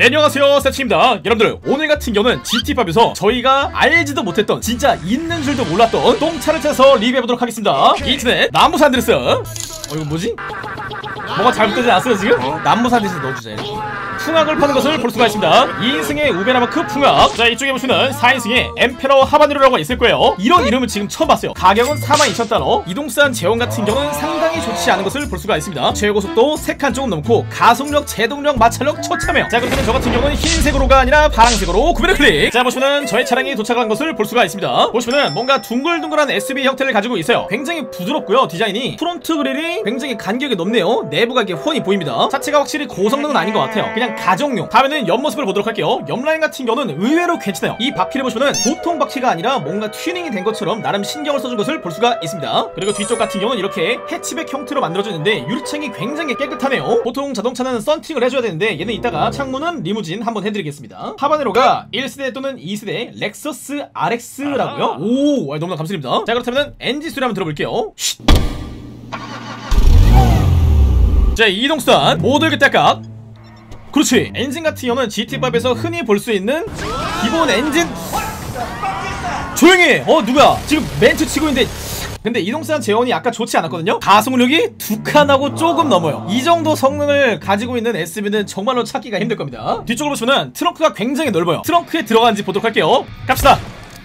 네 안녕하세요 세치입니다 여러분들 오늘 같은 경우는 GT5에서 저희가 알지도 못했던 진짜 있는 줄도 몰랐던 똥차를 찾아서 리뷰해보도록 하겠습니다 인터넷 나무산 드레스 어 이거 뭐지? 뭐가 잘못되지 않았어요 지금? 나무산 드레스 넣어주자 이렇게. 풍악을 파는 것을 볼 수가 있습니다. 2인승의 우베나마크 풍악. 자 이쪽에 보시면 4인승의 엠페러 하바네로라고 있을 거예요. 이런 이름을 지금 처음 봤어요. 가격은 42,000달러. 이동수단 제원 같은 경우는 상당히 좋지 않은 것을 볼 수가 있습니다. 최고속도 3칸 조금 넘고 가속력, 제동력, 마찰력 처참해요. 자 그렇다면 저 같은 경우는 흰색으로가 아니라 파랑색으로 구매를 클릭 자 보시면 저의 차량이 도착한 것을 볼 수가 있습니다. 보시면 뭔가 둥글둥글한 SUV 형태를 가지고 있어요. 굉장히 부드럽고요 디자인이. 프론트 그릴이 굉장히 간격이 높네요. 내부가 이렇게 훤히 보입니다. 자체가 확실히 고성능은 아닌 것 같아요. 그냥 가정용. 다음에는 옆모습을 보도록 할게요. 옆라인 같은 경우는 의외로 괜찮아요. 이 바퀴를 보시면 보통 바퀴가 아니라 뭔가 튜닝이 된 것처럼 나름 신경을 써준 것을 볼 수가 있습니다. 그리고 뒤쪽 같은 경우는 이렇게 해치백 형태로 만들어졌는데 유리창이 굉장히 깨끗하네요. 보통 자동차는 썬팅을 해줘야 되는데 얘는 이따가 창문은 리무진 한번 해드리겠습니다. 하바네로가 1세대 또는 2세대 렉서스 RX라고요? 오 너무나 감사드립니다. 자 그렇다면 엔진 소리 한번 들어볼게요. 쉿. 자 이동수단 모두 그때깍 그렇지. 엔진 같은 경우는 GT5에서 흔히 볼 수 있는 기본 엔진. 조용히 해! 어 누구야? 지금 멘트 치고 있는데. 근데 이동수단 제원이 아까 좋지 않았거든요? 가속력이 두 칸하고 조금 넘어요. 이 정도 성능을 가지고 있는 SUV는 정말로 찾기가 힘들 겁니다. 뒤쪽으로 보시면 트렁크가 굉장히 넓어요. 트렁크에 들어간지 보도록 할게요. 갑시다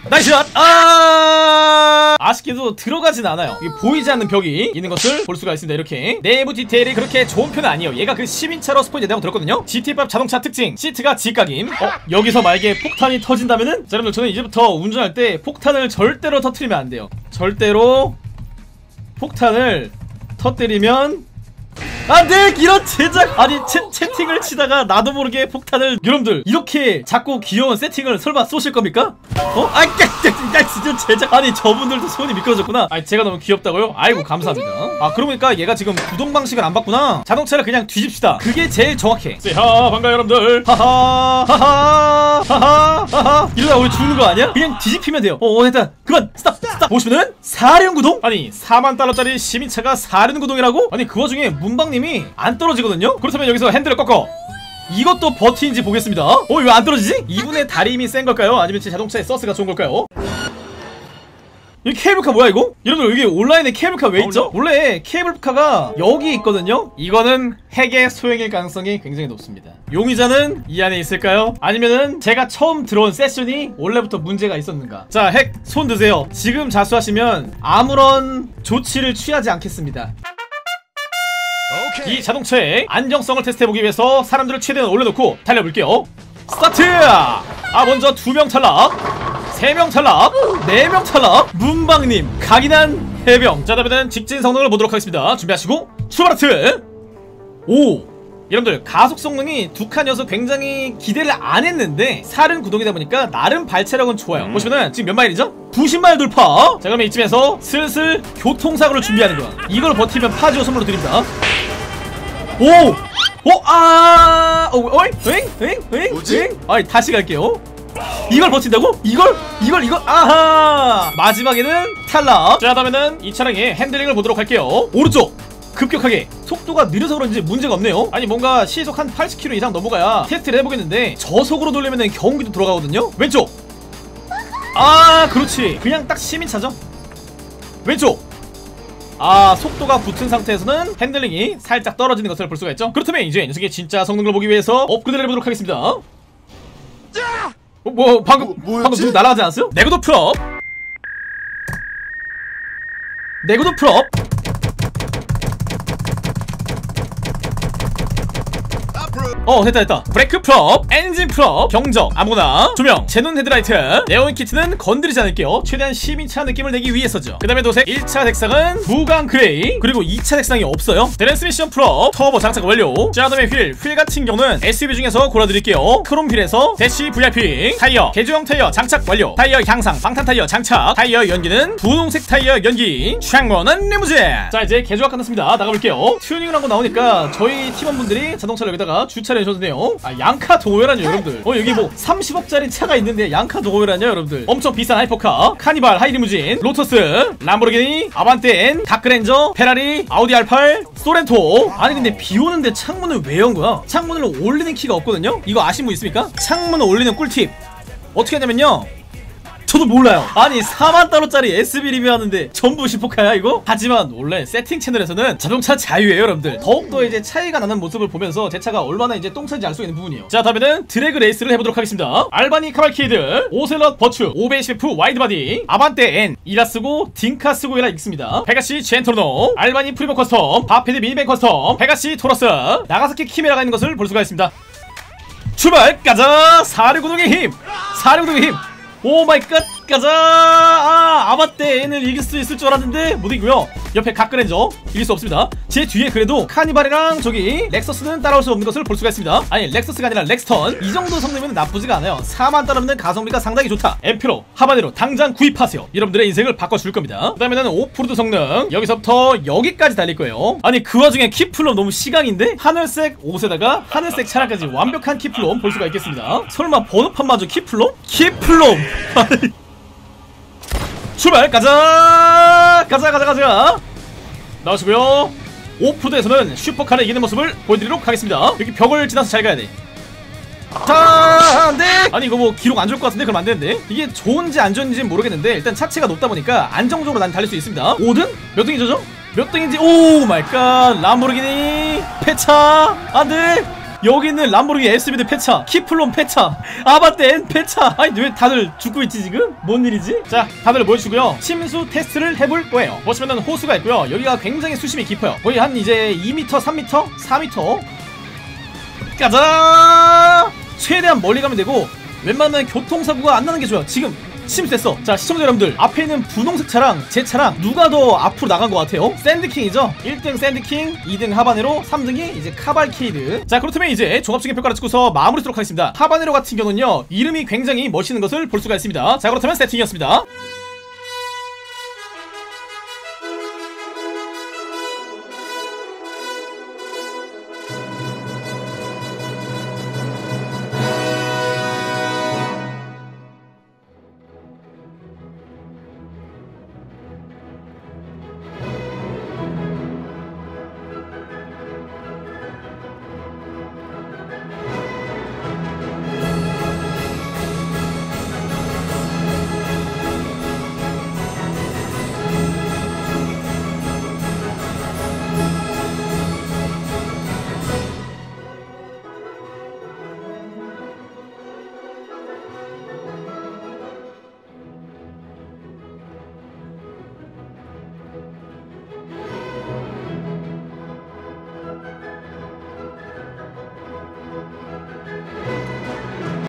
nice shot! 아! 아쉽게도 들어가진 않아요. 이게 보이지 않는 벽이 있는 것을 볼 수가 있습니다 이렇게. 내부 디테일이 그렇게 좋은 편은 아니에요. 얘가 그 시민차로 스폰이 된다고 들었거든요. GT5 자동차 특징 시트가 직각임. 어? 여기서 만약에 폭탄이 터진다면은 자 여러분들 저는 이제부터 운전할 때 폭탄을 절대로 터트리면 안 돼요. 절대로 폭탄을 터뜨리면 안돼 이런 제작 아니 채, 채팅을 치다가 나도 모르게 폭탄을 여러분들 이렇게 자꾸 귀여운 세팅을 설마 쏘실 겁니까? 어? 아 야, 진짜 제작 아니 저분들도 손이 미끄러졌구나 아니 제가 너무 귀엽다고요? 아이고 감사합니다 아 그러고 보니까 얘가 지금 구동 방식을 안 바꾸나 자동차를 그냥 뒤집시다 그게 제일 정확해 하 반가워 여러분들 하하 하하 하하 하하 이러다 우리 죽는 거 아니야? 그냥 뒤집히면 돼요 어, 어 됐다 그만 stop stop 보시면은 사륜구동? 아니 4만 달러짜리 시민차가 사륜구동이라고? 아니 그 와중에 문방 님이 안 떨어지거든요? 그렇다면 여기서 핸들을 꺾어 이것도 버티인지 보겠습니다 어? 왜 안 떨어지지? 이분의 다리 힘이 센 걸까요? 아니면 제 자동차의 서스가 좋은 걸까요? 이 케이블카 뭐야 이거? 여러분 여기 온라인에 케이블카 왜 있죠? 원래 케이블카가 여기 있거든요? 이거는 핵의 소행일 가능성이 굉장히 높습니다 용의자는 이 안에 있을까요? 아니면은 제가 처음 들어온 세션이 원래부터 문제가 있었는가 자 핵 손 드세요 지금 자수하시면 아무런 조치를 취하지 않겠습니다 이. 자동차의 안정성을 테스트해보기 위해서 사람들을 최대한 올려놓고 달려볼게요. 스타트! 아 먼저 두 명 탈락. 세명 탈락. 네명 탈락. 문방님 강인한 해병 자 다음에는 직진 성능을 보도록 하겠습니다. 준비하시고 출발 하트! 오! 여러분들 가속 성능이 두 칸이어서 굉장히 기대를 안 했는데 사륜구동이다 보니까 나름 발차력은 좋아요. 보시면은 지금 몇 마일이죠? 90마일 돌파! 자 그러면 이쯤에서 슬슬 교통사고를 준비하는 거야. 이걸 버티면 파지오 선물로 드립니다 오! 오! 아! 엥? 엥? 엥? 뭐지? 엥? 아이 다시 갈게요 이걸 버틴다고? 이걸? 이걸? 이걸? 아하! 마지막에는 탈락 자 다음에는 이 차량의 핸들링을 보도록 할게요 오른쪽 급격하게 속도가 느려서 그런지 문제가 없네요 아니 뭔가 시속 한 80km 이상 넘어가야 테스트를 해보겠는데 저속으로 돌리면 경기도 돌아가거든요 왼쪽 아 그렇지 그냥 딱 시민차죠 왼쪽 아 속도가 붙은 상태에서는 핸들링이 살짝 떨어지는 것을 볼 수가 있죠 그렇다면 이제 녀석의 진짜 성능을 보기 위해서 업그레이드를 해보도록 하겠습니다 어, 뭐 방금 뭐? 방금 누구 날아가지 않았어요? 내구도 full업 내구도 full업 어 됐다 됐다. 브레이크 full업 엔진 full업 경적 아무거나 조명 제논 헤드라이트. 네온 키트는 건드리지 않을게요. 최대한 시민차 느낌을 내기 위해서죠. 그 다음에 도색 1차 색상은 무광 그레이 그리고 2차 색상이 없어요. 트랜스미션 full up 터보 장착 완료. 자 그다음에 휠 휠 같은 경우는 SUV 중에서 골라드릴게요. 크롬 휠에서 대시 VIP 타이어 개조형 타이어 장착 완료. 타이어 향상 방탄 타이어 장착. 타이어 연기는 분홍색 타이어 연기. 창문은 리무진. 자 이제 개조가 끝났습니다. 나가볼게요. 튜닝을 하고 나오니까 저희 팀원분들이 자동차를 여기다가 주차 를 차려주셨네요. 아 양카 동호회라뇨 여러분들. 어 여기 뭐 30억짜리 차가 있는데 양카 동호회라뇨 여러분들. 엄청 비싼 hypercar 카니발 하이리무진 로터스 람보르기니 아반떼 N 각그랜저 페라리 아우디 R8 소렌토. 아니 근데 비 오는데 창문을 왜 연 거야? 창문을 올리는 키가 없거든요? 이거 아신 분 있습니까? 창문을 올리는 꿀팁. 어떻게 하냐면요 저도 몰라요. 아니 4만 달러짜리 SUV 리뷰하는데 전부 슈퍼카야 이거? 하지만 원래 세팅 채널에서는 자동차 자유예요 여러분들. 더욱더 이제 차이가 나는 모습을 보면서 제 차가 얼마나 이제 똥차인지 알 수 있는 부분이에요. 자 다음에는 drag race를 해보도록 하겠습니다. 알바니 카발케이드, 오셀럿 버추, 오베시프 wide body, 아반떼 N, 이라스고, 딩카스고이라 읽습니다. 페가시 젠토르노, 알바니 프리버 커스텀, 바페드 미니밴 커스텀, 페가시 토러스, 나가사키 키메라가 있는 것을 볼 수가 있습니다. 출발! 가자! 사륜구동의 힘! 사륜구동의 힘! Oh my God! 가자! 아, 아반떼 N을 이길 수 있을 줄 알았는데 못 이기고요. 옆에 각그랜저 이길 수 없습니다. 제 뒤에 그래도 카니발이랑 저기 렉서스는 따라올 수 없는 것을 볼 수가 있습니다. 아니 렉서스가 아니라 렉스턴 이 정도 성능은 나쁘지가 않아요. 4만 달러면 가성비가 상당히 좋다. 엠페러 하바네로 당장 구입하세요. 여러분들의 인생을 바꿔줄 겁니다. 그 다음에는 오프로드 성능 여기서부터 여기까지 달릴 거예요. 아니 그 와중에 키플럼 너무 시강인데 하늘색 옷에다가 하늘색 차량까지 완벽한 키플럼 볼 수가 있겠습니다. 설마 번호판마저 키플럼? 키플럼! 출발! 가자! 가자 가자 가자! 나오시고요. 오프로드에서는 슈퍼카를 이기는 모습을 보여드리도록 하겠습니다. 여기 벽을 지나서 잘 가야 돼. 자, 안 돼! 아니 이거 뭐 기록 안 좋을 것 같은데? 그럼 안 되는데? 이게 좋은지 안 좋은지는 모르겠는데 일단 차체가 높다 보니까 안정적으로 난 달릴 수 있습니다. 5등? 몇 등이죠? 몇 등인지? Oh my God! 람보르기니? 폐차? 안 돼 여기 있는 람보르기니 SVJ 폐차 키플론 폐차 아반떼 N 폐차. 아니 왜 다들 죽고 있지 지금? 뭔 일이지? 자 다들 모여주고요. 침수 테스트를 해볼 거예요. 보시면은 호수가 있고요. 여기가 굉장히 수심이 깊어요. 거의 한 이제 2m 3m 4m 가자! 최대한 멀리 가면 되고 웬만하면 교통사고가 안 나는 게 좋아요. 지금 침수됐어. 자 시청자 여러분들 앞에 있는 분홍색 차랑 제 차랑 누가 더 앞으로 나간 것 같아요? 샌드킹이죠? 1등 샌드킹 2등 하바네로 3등이 이제 카발케이드. 자 그렇다면 이제 종합적인 평가를 찍고서 마무리 하도록 하겠습니다. 하바네로 같은 경우는요 이름이 굉장히 멋있는 것을 볼 수가 있습니다. 자 그렇다면 세팅이었습니다